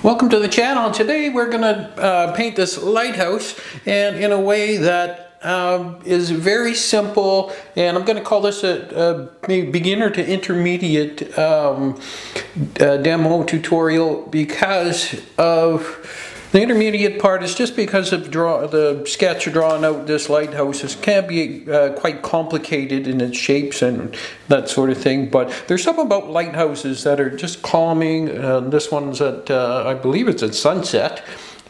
Welcome to the channel. Today we're going to uh, paint this lighthouse and in a way that um, is very simple and I'm going to call this a, a beginner to intermediate um, uh, demo tutorial because of the intermediate part is just because of draw, the sketch drawing out this lighthouse is, can be uh, quite complicated in its shapes and that sort of thing. But there's something about lighthouses that are just calming. Uh, this one's at, uh, I believe it's at sunset.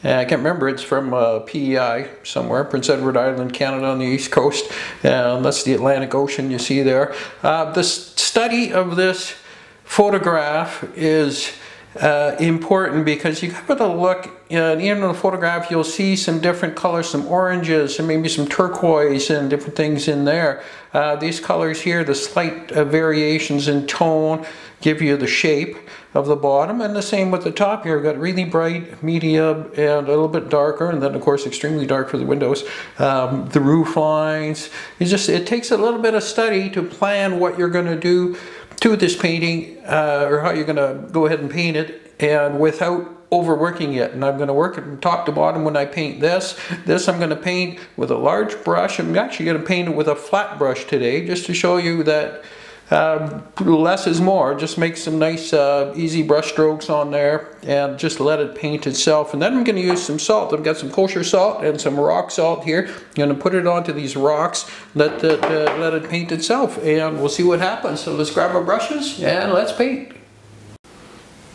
Uh, I can't remember, it's from uh, PEI somewhere, Prince Edward Island, Canada on the east coast. And that's the Atlantic Ocean you see there. The study of this photograph is important because you have to look, uh, in the photograph you'll see some different colors, some oranges and maybe some turquoise and different things in there. Uh, these colors here, the slight uh, variations in tone give you the shape of the bottom and the same with the top here. We've got really bright, medium and a little bit darker and then of course extremely dark for the windows. Um, the roof lines, it just, it takes a little bit of study to plan what you're going to do to this painting uh, or how you're going to go ahead and paint it and without overworking it and I'm going to work it from top to bottom when I paint this. This I'm going to paint with a large brush. I'm actually going to paint it with a flat brush today just to show you that um, less is more. Just make some nice uh, easy brush strokes on there and just let it paint itself. And then I'm going to use some salt. I've got some kosher salt and some rock salt here. I'm going to put it onto these rocks, let it, uh, let it paint itself and we'll see what happens. So let's grab our brushes and let's paint.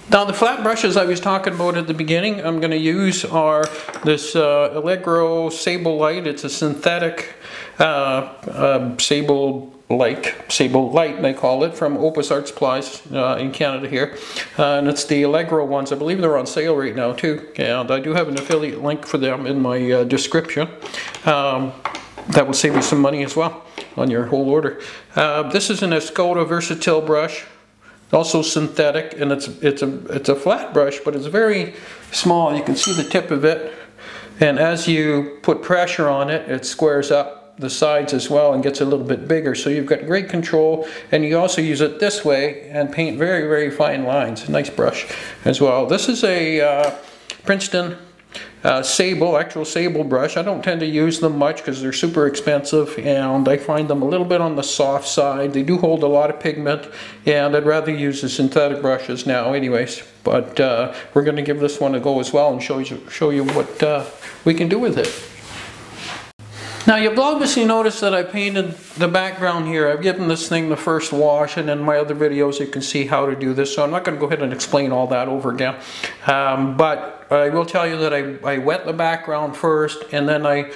Now the flat brushes I was talking about at the beginning I'm going to use are this uh, Allegro Sable Light. It's a synthetic uh, uh, sable like Sable Light they call it from Opus Art Supplies uh, in Canada here. Uh, and it's the Allegro ones. I believe they're on sale right now too. And I do have an affiliate link for them in my uh, description. Um, that will save you some money as well on your whole order. This is an Escoda Versatile brush also synthetic and it's it's a it's a flat brush but it's very small you can see the tip of it and as you put pressure on it it squares up the sides as well and gets a little bit bigger. So you've got great control and you also use it this way and paint very, very fine lines. Nice brush as well. This is a uh, Princeton uh, sable, actual sable brush. I don't tend to use them much because they're super expensive and I find them a little bit on the soft side. They do hold a lot of pigment and I'd rather use the synthetic brushes now anyways. But uh, we're going to give this one a go as well and show you, show you what uh, we can do with it. Now you've obviously noticed that I painted the background here. I've given this thing the first wash and in my other videos you can see how to do this. So I'm not going to go ahead and explain all that over again. Um, but I will tell you that I, I wet the background first and then I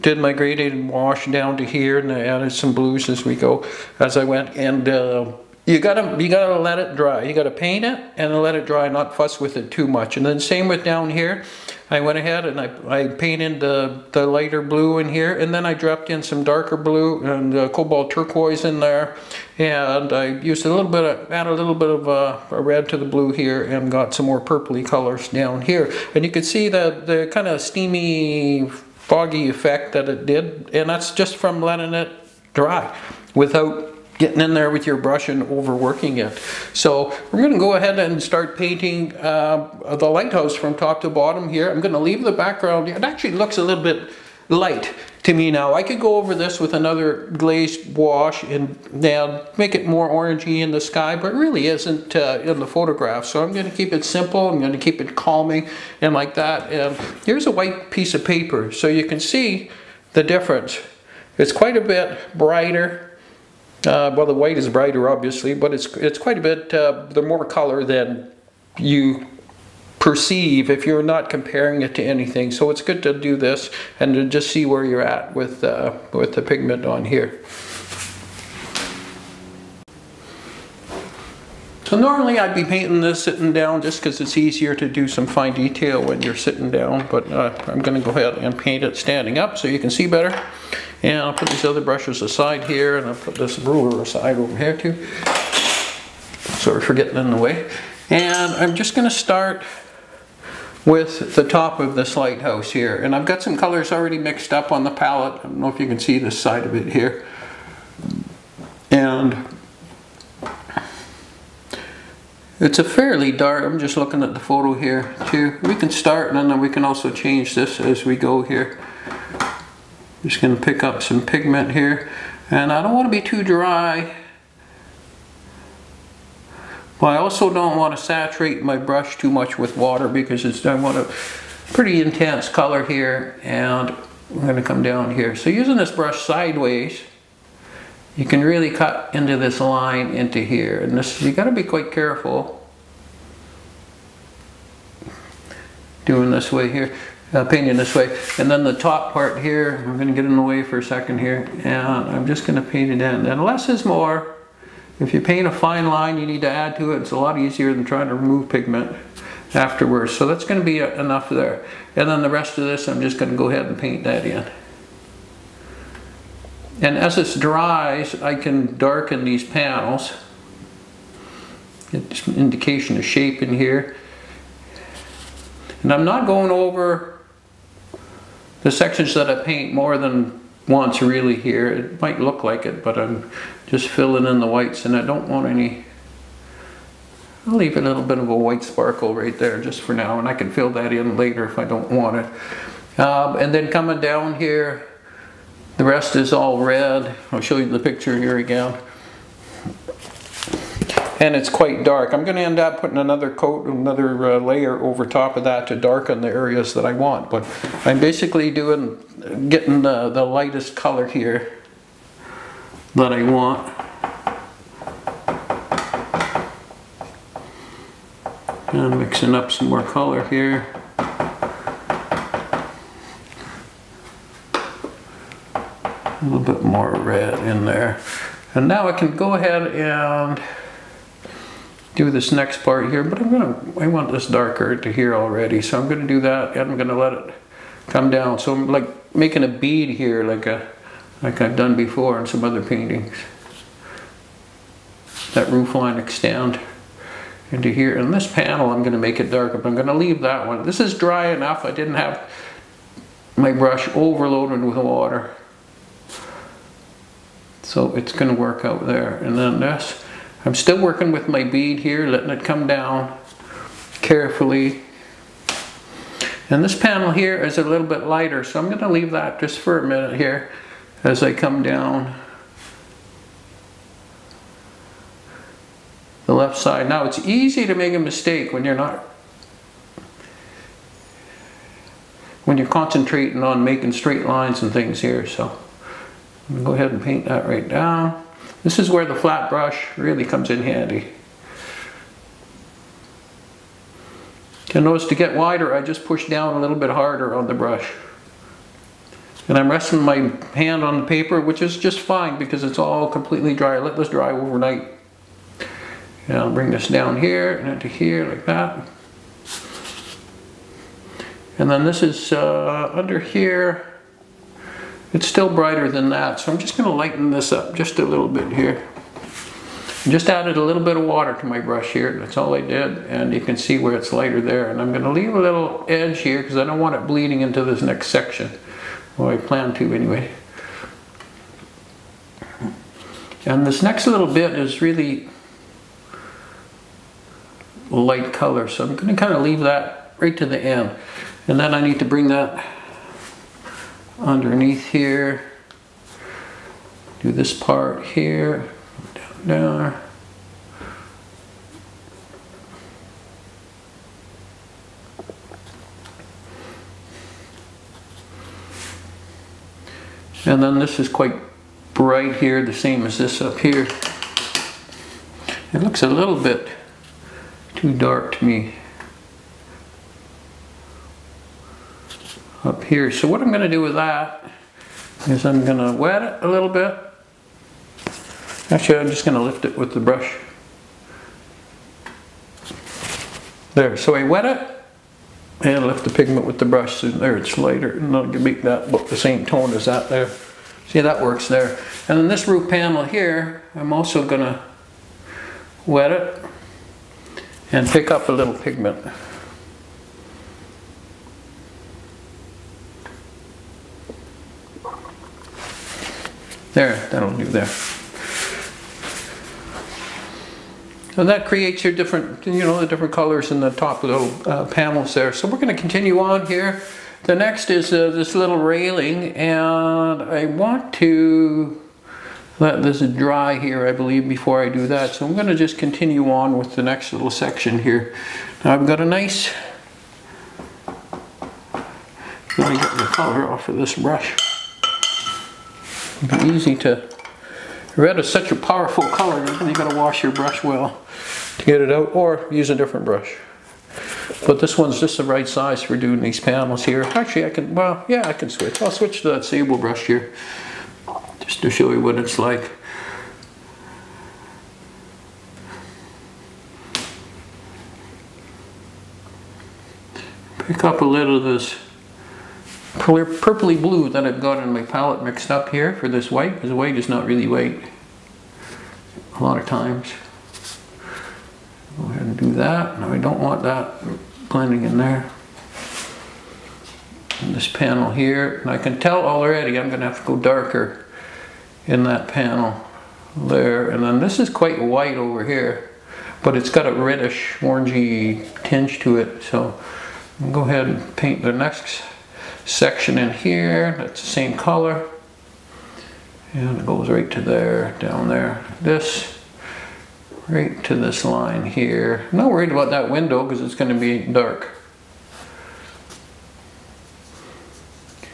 did my graded wash down to here and I added some blues as we go as I went and uh, you gotta you gotta let it dry. You gotta paint it and let it dry not fuss with it too much. And then same with down here. I went ahead and I, I painted the, the lighter blue in here and then I dropped in some darker blue and uh, cobalt turquoise in there. And I used a little bit of, add a little bit of uh, a red to the blue here and got some more purpley colors down here. And you can see the, the kind of steamy foggy effect that it did. And that's just from letting it dry without getting in there with your brush and overworking it. So we're going to go ahead and start painting uh, the lighthouse from top to bottom here. I'm going to leave the background. It actually looks a little bit light to me now. I could go over this with another glazed wash and now make it more orangey in the sky, but it really isn't uh, in the photograph. So I'm going to keep it simple. I'm going to keep it calming and like that. And here's a white piece of paper so you can see the difference. It's quite a bit brighter uh, well, the white is brighter, obviously, but it's it's quite a bit. Uh, more color than you perceive if you're not comparing it to anything. So it's good to do this and to just see where you're at with uh, with the pigment on here. So normally I'd be painting this sitting down just because it's easier to do some fine detail when you're sitting down, but uh, I'm going to go ahead and paint it standing up so you can see better. And I'll put these other brushes aside here, and I'll put this ruler aside over here too. Sorry for getting in the way. And I'm just going to start with the top of this lighthouse here. And I've got some colors already mixed up on the palette. I don't know if you can see this side of it here. And It's a fairly dark, I'm just looking at the photo here too. We can start and then we can also change this as we go here. Just gonna pick up some pigment here. And I don't wanna be too dry. But I also don't want to saturate my brush too much with water because it's, I want a pretty intense color here and I'm going to come down here. So using this brush sideways, you can really cut into this line into here. And this, you got to be quite careful doing this way here, painting this way. And then the top part here, I'm going to get in the way for a second here, and I'm just going to paint it in. And less is more. If you paint a fine line you need to add to it, it's a lot easier than trying to remove pigment afterwards. So that's going to be enough there. And then the rest of this, I'm just going to go ahead and paint that in. And as this dries, I can darken these panels. Get some indication of shape in here. And I'm not going over the sections that I paint more than once really here. It might look like it, but I'm just filling in the whites and I don't want any I'll leave a little bit of a white sparkle right there just for now and I can fill that in later if I don't want it. Um, and then coming down here, the rest is all red. I'll show you the picture here again. And it's quite dark. I'm going to end up putting another coat, another uh, layer over top of that to darken the areas that I want. But I'm basically doing, getting the, the lightest color here that I want. And mixing up some more color here. A little bit more red in there. And now I can go ahead and do this next part here, but I'm gonna, I want this darker to here already, so I'm gonna do that and I'm gonna let it come down. So I'm like making a bead here like a, like I've done before in some other paintings. That roof line extend into here. And this panel, I'm to make it darker, but I'm to leave that one. This is dry enough. I didn't have my brush overloaded with water. So it's to work out there. And then this, I'm still working with my bead here, letting it come down carefully. And this panel here is a little bit lighter, so I'm going to leave that just for a minute here as I come down the left side. Now it's easy to make a mistake when you're not when you're concentrating on making straight lines and things here. So I'm gonna go ahead and paint that right down. This is where the flat brush really comes in handy. You'll notice to get wider, I just push down a little bit harder on the brush. And I'm resting my hand on the paper, which is just fine because it's all completely dry. Let this dry overnight. And I'll bring this down here and into here like that. And then this is uh, under here. It's still brighter than that, so I'm just going to lighten this up just a little bit here. Just added a little bit of water to my brush here, that's all I did, and you can see where it's lighter there. And I'm going to leave a little edge here because I don't want it bleeding into this next section. Well, I plan to anyway. And this next little bit is really light color. So I'm going to kind of leave that right to the end. And then I need to bring that underneath here. Do this part here, down there. And then this is quite bright here, the same as this up here. It looks a little bit too dark to me up here. So what I'm going to do with that is I'm going to wet it a little bit. Actually, I'm just going to lift it with the brush. There, so I wet it and lift the pigment with the brush. So there, it's lighter, and I'll make that look the same tone as that there. See, that works there. And then this roof panel here, I'm also going to wet it and pick up a little pigment. There, that'll do there. And that creates your different, you know, the different colors in the top little uh, panels there. So we're going to continue on here. The next is uh, this little railing and I want to let this dry here, I believe, before I do that. So I'm going to just continue on with the next little section here. Now I've got a nice, let me get the color off of this brush. It'll be easy to, red is such a powerful color, you really got to wash your brush well to get it out or use a different brush. But this one's just the right size for doing these panels here. Actually, I can, well, yeah, I can switch. I'll switch to that sable brush here just to show you what it's like. Pick up a little of this purpley blue that I've got in my palette mixed up here for this white, because white is not really white a lot of times. Go ahead and do that. Now I don't want that blending in there. And this panel here, and I can tell already I'm going to have to go darker in that panel there. And then this is quite white over here, but it's got a reddish, orangey tinge to it. So go ahead and paint the next section in here. That's the same color. And it goes right to there, down there. This, right to this line here. Not worried about that window because it's going to be dark.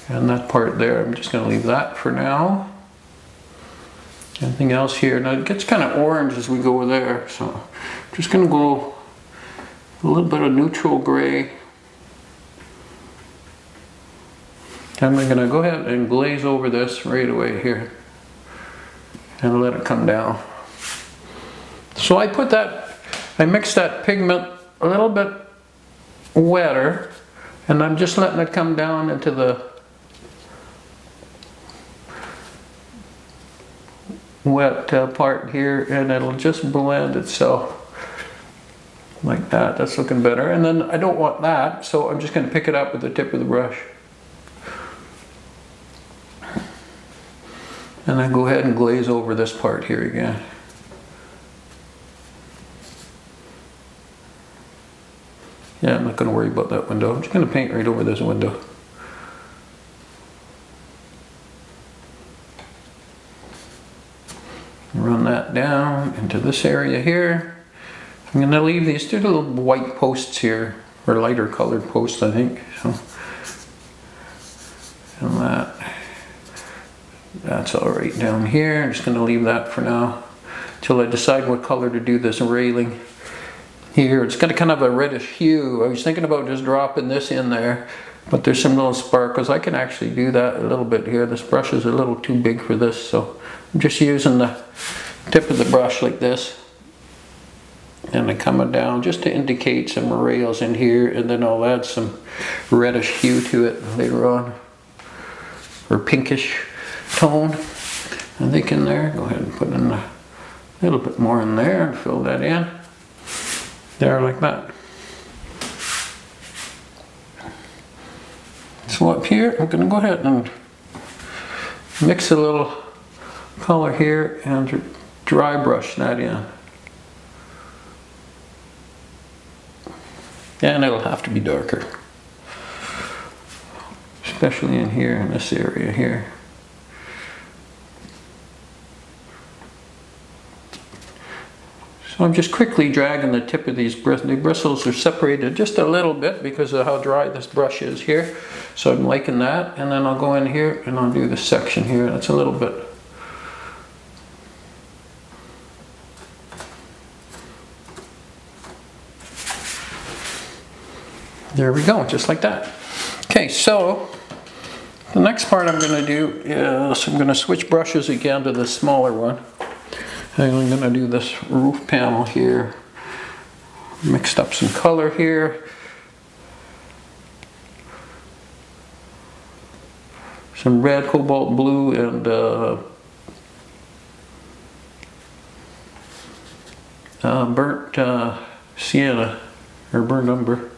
And that part there, I'm just going to leave that for now. Anything else here? Now it gets kind of orange as we go there, so I'm just going to go a little bit of neutral gray. I'm going to go ahead and glaze over this right away here and let it come down. So I put that, I mixed that pigment a little bit wetter and I'm just letting it come down into the wet uh, part here and it'll just blend itself like that. That's looking better. And then I don't want that, so I'm just going to pick it up with the tip of the brush. And then go ahead and glaze over this part here again. Yeah, I'm not going to worry about that window. I'm just going to paint right over this window. Run that down into this area here. I'm going to leave these two little white posts here, or lighter colored posts, I think. So, and that, that's all right down here. I'm just going to leave that for now till I decide what color to do this railing here. It's got a kind of a reddish hue. I was thinking about just dropping this in there, but there's some little sparkles. I can actually do that a little bit here. This brush is a little too big for this, so I'm just using the tip of the brush like this and I'm coming down just to indicate some rails in here and then I'll add some reddish hue to it later on or pinkish tone I think in there go ahead and put in a little bit more in there and fill that in there like that so up here I'm going to go ahead and mix a little color here and dry brush that in. And it'll have to be darker. Especially in here, in this area here. So I'm just quickly dragging the tip of these bristles. The bristles are separated just a little bit because of how dry this brush is here. So I'm liking that. And then I'll go in here and I'll do this section here. That's a little bit There we go, just like that. Okay, so the next part I'm going to do is I'm going to switch brushes again to the smaller one. I'm to do this roof panel here. Mixed up some color here. Some red, cobalt blue, and uh, uh, burnt uh, sienna, or burnt umber.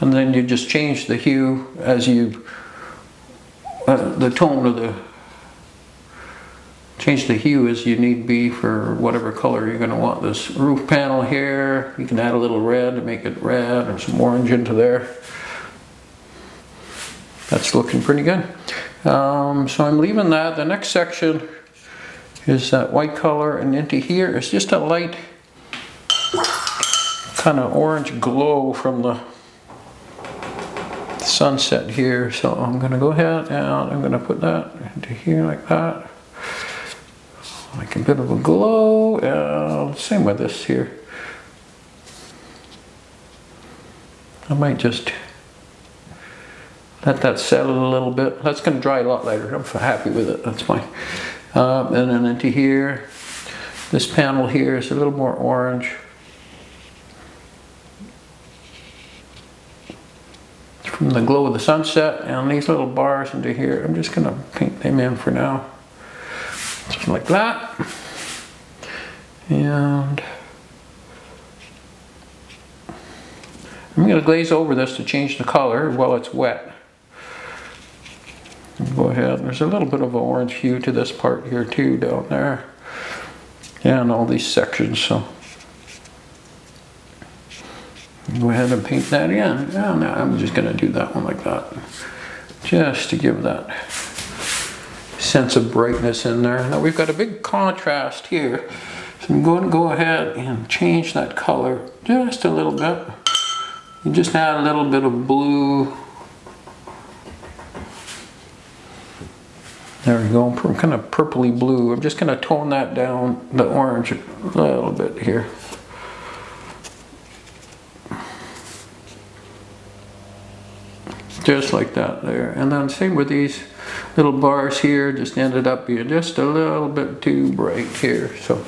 and then you just change the hue as you uh, the tone of the change the hue as you need be for whatever color you're going to want this roof panel here. You can add a little red to make it red or some orange into there. That's looking pretty good. Um, so I'm leaving that. The next section is that white color and into here is just a light kind of orange glow from the sunset here. So I'm going to go ahead and I'm going to put that into here like that. Bit of a glow. Uh, same with this here. I might just let that settle a little bit. That's going to dry a lot later. I'm happy with it. That's fine. Um, and then into here, this panel here is a little more orange. From the glow of the sunset and these little bars into here, I'm just going to paint them in for now. Like that. And I'm going to glaze over this to change the color while it's wet. Go ahead, there's a little bit of an orange hue to this part here too down there. And all these sections, so. Go ahead and paint that in. Yeah, no, I'm just going to do that one like that. Just to give that sense of brightness in there. Now we've got a big contrast here. So I'm going to go ahead and change that color just a little bit. Just add a little bit of blue. There we go, kind of purpley blue. I'm just going to tone that down, the orange, a little bit here. Just like that there. And then same with these little bars here, just ended up being just a little bit too bright here. So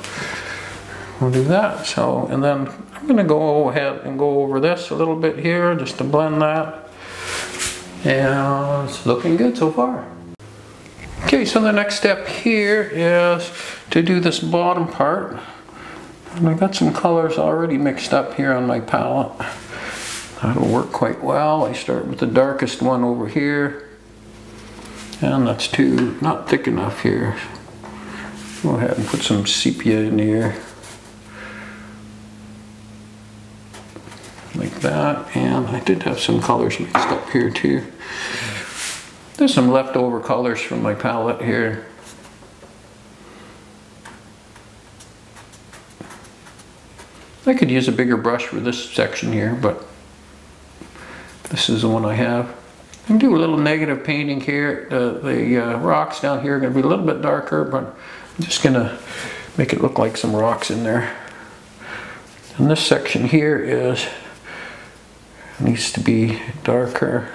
we'll do that. So, and then I'm gonna go ahead and go over this a little bit here just to blend that. And it's looking good so far. Okay, so the next step here is to do this bottom part. And I got some colors already mixed up here on my palette. That'll work quite well. I start with the darkest one over here. And that's too, not thick enough here. Go ahead and put some sepia in here. like that. And I did have some colors mixed up here too. There's some leftover colors from my palette here. I could use a bigger brush for this section here, but this is the one I have. Can do a little negative painting here. Uh, the uh, rocks down here are going to be a little bit darker, but I'm just going to make it look like some rocks in there. And this section here is needs to be darker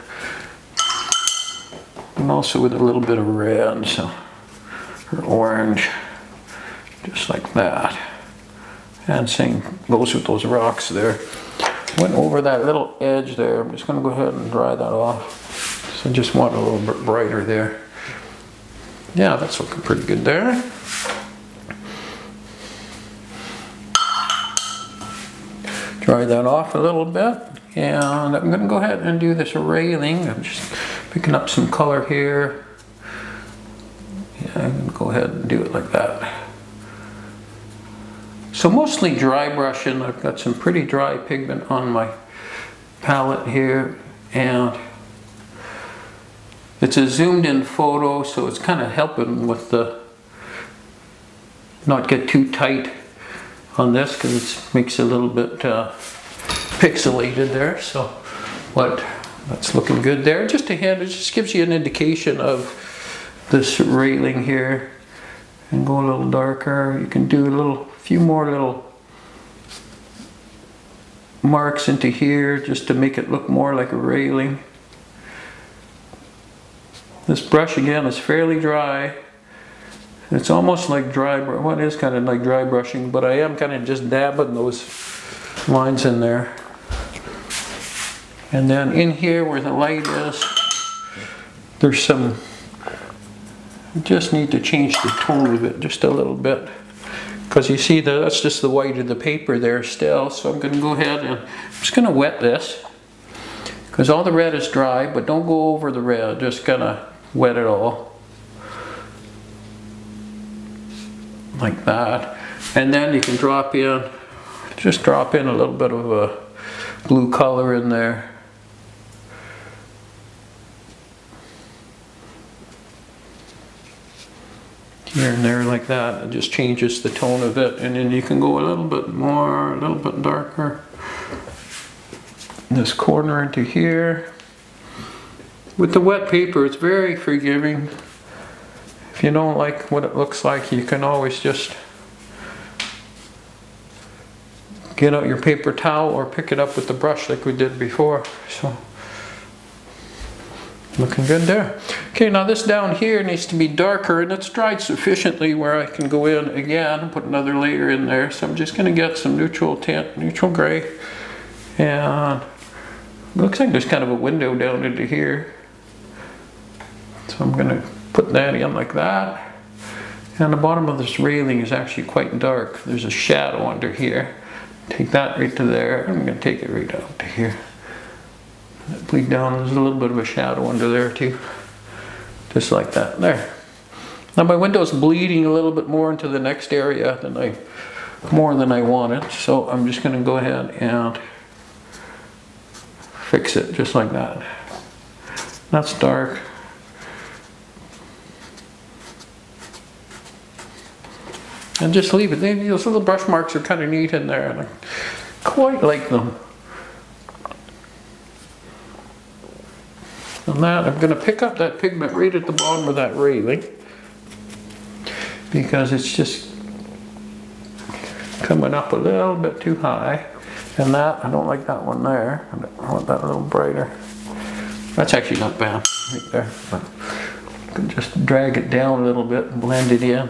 and also with a little bit of red so or orange just like that and same goes with those rocks there went over that little edge there I'm just going to go ahead and dry that off so I just want a little bit brighter there yeah that's looking pretty good there dry that off a little bit and I'm going to go ahead and do this railing. I'm just picking up some color here. Yeah, I'm going to go ahead and do it like that. So mostly dry brushing. I've got some pretty dry pigment on my palette here and it's a zoomed in photo so it's kind of helping with the not get too tight on this because it makes it a little bit uh, pixelated there. So what that's looking good there. Just a hint, it just gives you an indication of this railing here. And go a little darker. You can do a little, few more little marks into here just to make it look more like a railing. This brush again is fairly dry. It's almost like dry—well, what is kind of like dry brushing, but I am kind of just dabbing those lines in there. And then in here where the light is, there's some, I just need to change the tone of it just a little bit. Because you see that that's just the white of the paper there still. So I'm going to go ahead and I'm just going to wet this. Because all the red is dry, but don't go over the red. Just kind of wet it all. like that. And then you can drop in, just drop in a little bit of a blue color in there. Here and there like that, it just changes the tone of it. And then you can go a little bit more, a little bit darker. This corner into here. With the wet paper, it's very forgiving. If you don't like what it looks like, you can always just get out your paper towel or pick it up with the brush like we did before. So, looking good there. Okay, now this down here needs to be darker and it's dried sufficiently where I can go in again and put another layer in there. So I'm just gonna get some neutral tint, neutral gray. And looks like there's kind of a window down into here. So I'm gonna put that in like that. And the bottom of this railing is actually quite dark. There's a shadow under here. Take that right to there. I'm going to take it right out to here. Bleed down. There's a little bit of a shadow under there too. Just like that. There. Now my window's bleeding a little bit more into the next area than I more than I wanted. So I'm just going to go ahead and fix it just like that. That's dark. and just leave it. Those little brush marks are kind of neat in there, and I quite like them. And that, I'm going to pick up that pigment right at the bottom of that railing because it's just coming up a little bit too high. And that, I don't like that one there. I want that a little brighter. That's actually not bad right there. But just drag it down a little bit and blend it in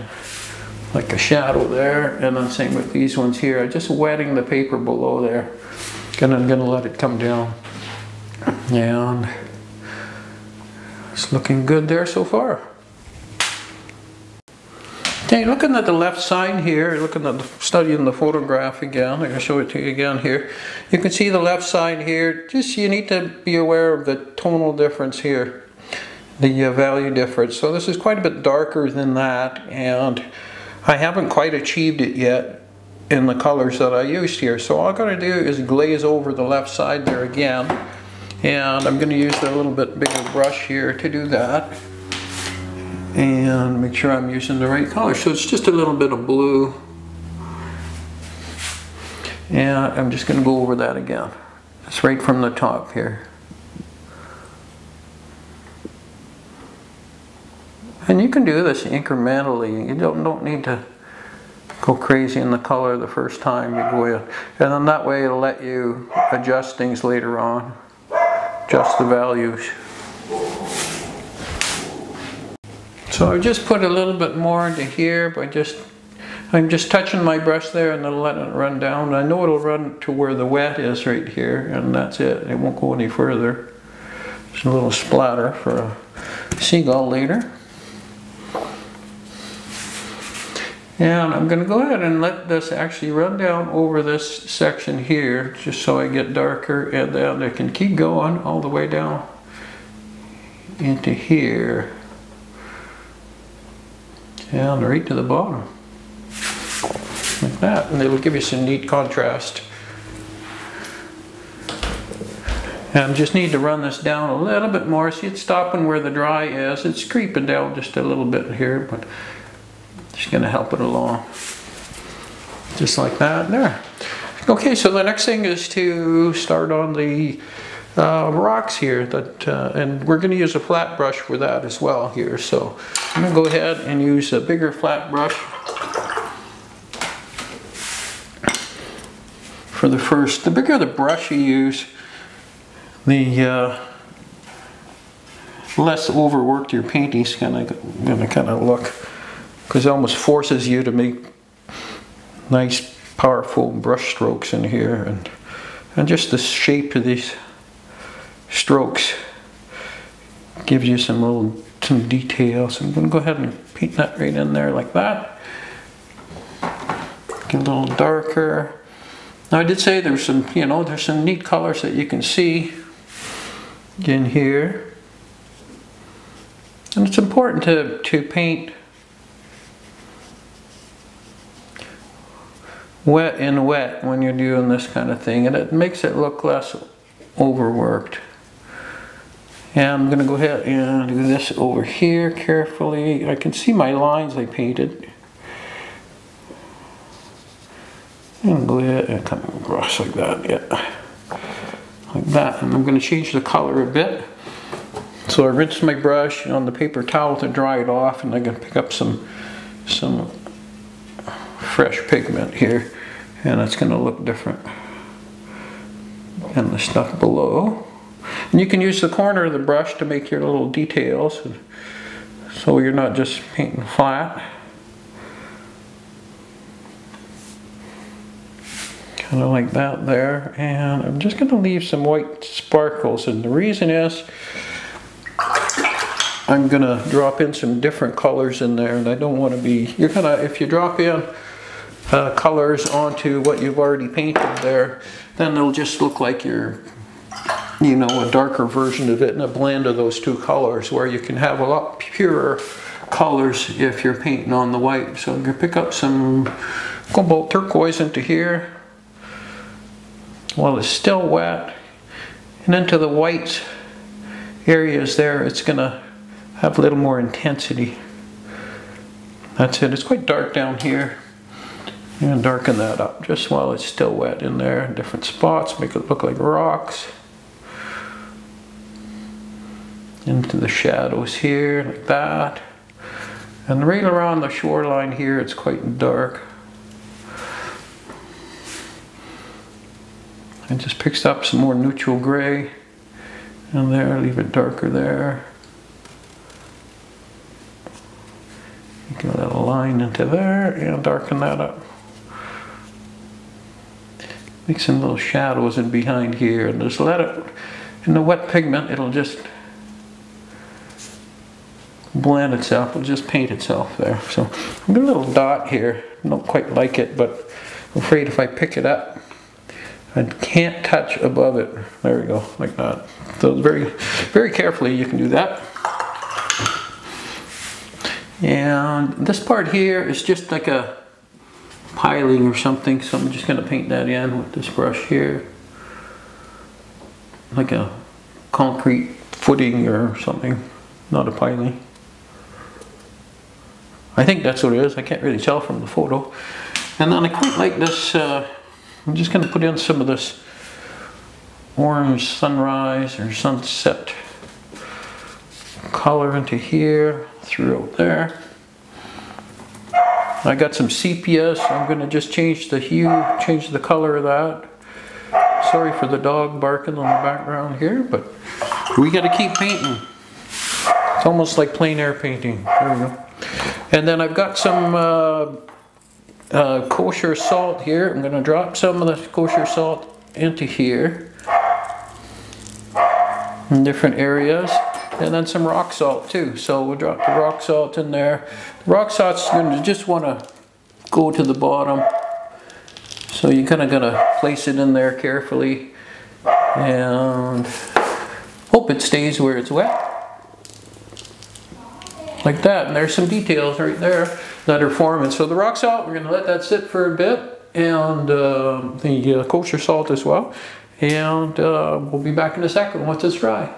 like a shadow there and then same with these ones here I'm just wetting the paper below there and I'm gonna let it come down and it's looking good there so far okay looking at the left side here looking at the studying the photograph again I'm gonna show it to you again here you can see the left side here just you need to be aware of the tonal difference here the uh, value difference so this is quite a bit darker than that and I haven't quite achieved it yet in the colors that I used here. So all I'm going to do is glaze over the left side there again. And I'm going to use a little bit bigger brush here to do that. And make sure I'm using the right color. So it's just a little bit of blue. And I'm just going to go over that again. It's right from the top here. And you can do this incrementally. You don't, don't need to go crazy in the color the first time you go in. And then that way it'll let you adjust things later on. Adjust the values. So I just put a little bit more into here by just, I'm just touching my brush there and then letting it run down. I know it'll run to where the wet is right here and that's it. It won't go any further. Just a little splatter for a seagull later. And I'm going to go ahead and let this actually run down over this section here just so I get darker and then I can keep going all the way down into here. And right to the bottom. Like that and it'll give you some neat contrast. And just need to run this down a little bit more. See it's stopping where the dry is. It's creeping down just a little bit here but just going to help it along. Just like that, there. Okay, so the next thing is to start on the uh, rocks here, that, uh, and we're going to use a flat brush for that as well here. So I'm going to go ahead and use a bigger flat brush for the first. The bigger the brush you use, the uh, less overworked your painting's gonna, gonna kind of look because it almost forces you to make nice powerful brush strokes in here and and just the shape of these strokes gives you some little some details. I'm going to go ahead and paint that right in there like that. Get a little darker. Now I did say there's some, you know, there's some neat colors that you can see in here. And it's important to, to paint wet and wet when you're doing this kind of thing and it makes it look less overworked. And I'm going to go ahead and do this over here carefully. I can see my lines I painted. And go ahead and come across like that, yeah. Like that. And I'm going to change the color a bit. So I rinse my brush on the paper towel to dry it off and I'm going to pick up some, some fresh pigment here and it's going to look different than the stuff below. And you can use the corner of the brush to make your little details so you're not just painting flat. Kind of like that there. And I'm just going to leave some white sparkles and the reason is I'm going to drop in some different colors in there and I don't want to be, you're going to, if you drop in uh, colors onto what you've already painted there, then it'll just look like you're you know, a darker version of it and a blend of those two colors where you can have a lot purer colors if you're painting on the white. So I'm going to pick up some cobalt turquoise into here while it's still wet and into the white areas there it's going to have a little more intensity. That's it. It's quite dark down here. And darken that up just while it's still wet in there. Different spots, make it look like rocks. into the shadows here like that and right around the shoreline here it's quite dark and just picked up some more neutral gray and there leave it darker there get a little line into there and darken that up make some little shadows in behind here and just let it in the wet pigment it'll just blend itself, it'll just paint itself there. So I'm a little dot here, don't quite like it, but I'm afraid if I pick it up, I can't touch above it. There we go, like that. So very, very carefully you can do that. And this part here is just like a piling or something, so I'm just going to paint that in with this brush here. Like a concrete footing or something, not a piling. I think that's what it is. I can't really tell from the photo. And then I quite like this, uh, I'm just going to put in some of this orange sunrise or sunset color into here, throughout there. I got some so I'm going to just change the hue, change the color of that. Sorry for the dog barking in the background here, but we got to keep painting. It's almost like plein air painting. There we go. And then I've got some uh, uh, kosher salt here. I'm going to drop some of the kosher salt into here in different areas. And then some rock salt too. So we'll drop the rock salt in there. The rock salt's going to just want to go to the bottom. So you're kind of going to place it in there carefully and hope it stays where it's wet like that. And there's some details right there that are forming. So the rock salt, we're going to let that sit for a bit and uh, the uh, kosher salt as well. And uh, we'll be back in a second once it's dry.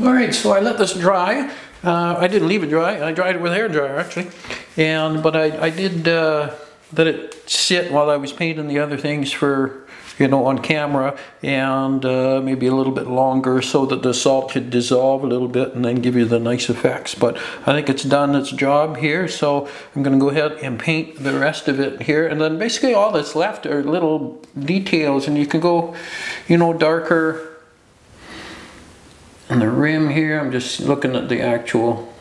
All right, so I let this dry. Uh, I didn't leave it dry. I dried it with a hair dryer actually. And but I, I did uh, let it sit while I was painting the other things for you know, on camera and uh, maybe a little bit longer so that the salt could dissolve a little bit and then give you the nice effects. But I think it's done its job here, so I'm going to go ahead and paint the rest of it here. And then basically all that's left are little details and you can go, you know, darker on the rim here. I'm just looking at the actual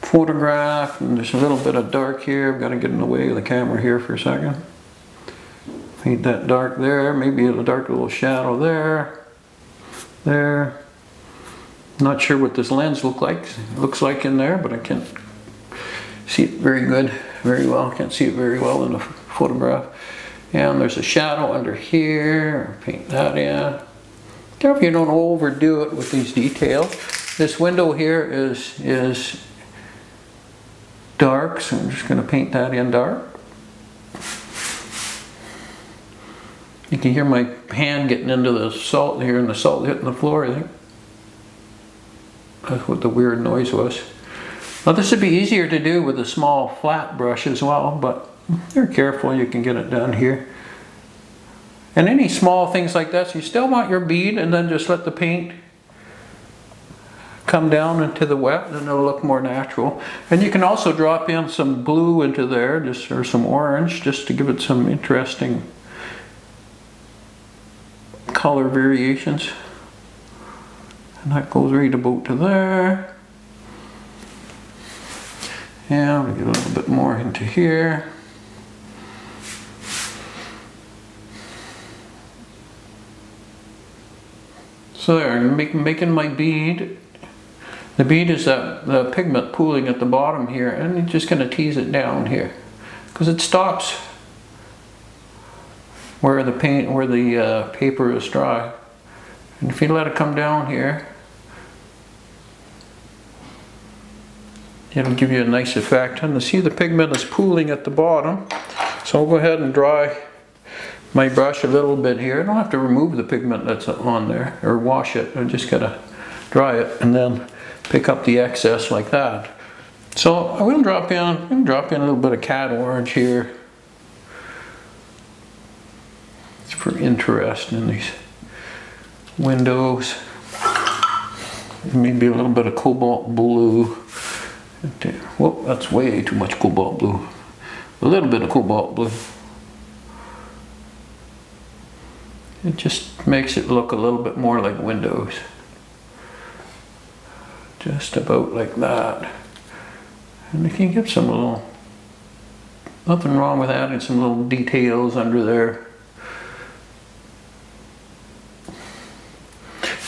photograph and there's a little bit of dark here. I've got to get in the way of the camera here for a second. Paint that dark there, maybe a dark little shadow there, there. Not sure what this lens look like, looks like in there, but I can't see it very good, very well. Can't see it very well in the photograph. And there's a shadow under here, paint that in. Careful you don't overdo it with these details. This window here is, is dark, so I'm just going to paint that in dark. You can hear my hand getting into the salt here and the salt hitting the floor, I think. That's what the weird noise was. Now this would be easier to do with a small flat brush as well, but you're careful, you can get it done here. And any small things like this, you still want your bead and then just let the paint come down into the wet and it'll look more natural. And you can also drop in some blue into there, just or some orange, just to give it some interesting color variations. And that goes right about to there. And we get a little bit more into here. So there, I'm make, making my bead. The bead is that the pigment pooling at the bottom here, and I'm just going to tease it down here, because it stops where the paint, where the uh, paper is dry. And if you let it come down here, it'll give you a nice effect. And see the pigment is pooling at the bottom, so I'll go ahead and dry my brush a little bit here. I don't have to remove the pigment that's on there or wash it. I just gotta dry it and then pick up the excess like that. So I will drop in, I'm drop in a little bit of cad orange here. for interest in these windows. Maybe a little bit of cobalt blue. Whoop, that's way too much cobalt blue. A little bit of cobalt blue. It just makes it look a little bit more like windows. Just about like that. And you can get some little, nothing wrong with adding some little details under there.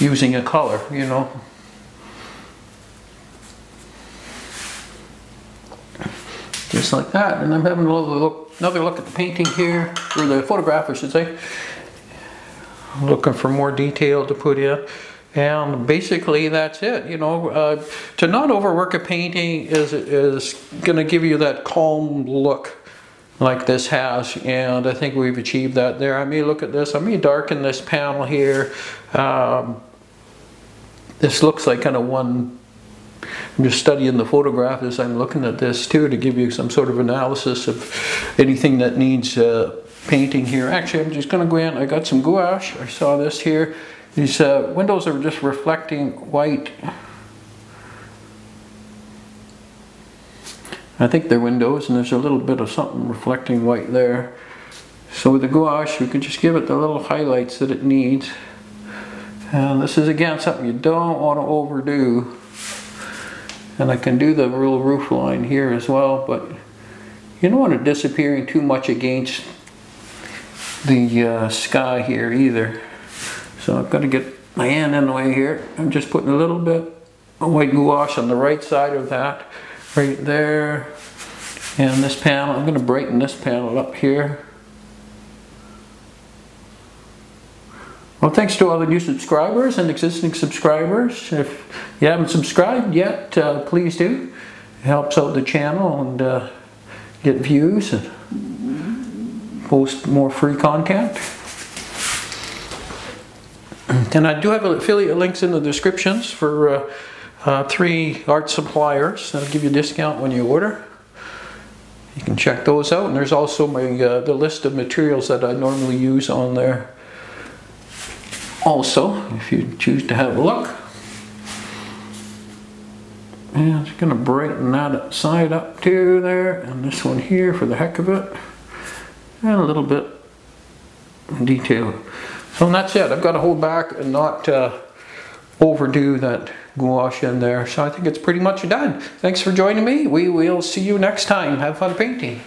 using a color, you know. Just like that. And I'm having a look, another look at the painting here, or the photograph I should say. Looking for more detail to put in. And basically that's it, you know. Uh, to not overwork a painting is, is going to give you that calm look like this has and I think we've achieved that there. I may look at this, I may darken this panel here. Um, this looks like kind of one, I'm just studying the photograph as I'm looking at this too to give you some sort of analysis of anything that needs uh, painting here. Actually, I'm just going to go in, I got some gouache, I saw this here. These uh, windows are just reflecting white I think they're windows and there's a little bit of something reflecting white there. So with the gouache, we can just give it the little highlights that it needs. And this is again something you don't want to overdo. And I can do the real roof line here as well, but you don't want it disappearing too much against the uh, sky here either. So I've got to get my hand in the way here. I'm just putting a little bit of white gouache on the right side of that right there. And this panel, I'm going to brighten this panel up here. Well, thanks to all the new subscribers and existing subscribers. If you haven't subscribed yet, uh, please do. It helps out the channel and uh, get views and post more free content. And I do have affiliate links in the descriptions for uh, uh, three art suppliers that'll give you a discount when you order. You can check those out and there's also my uh, the list of materials that I normally use on there also if you choose to have a look. And just going to brighten that side up too there and this one here for the heck of it and a little bit detail. So that's it. I've got to hold back and not uh, overdo that gouache in there. So I think it's pretty much done. Thanks for joining me. We will see you next time. Have fun painting.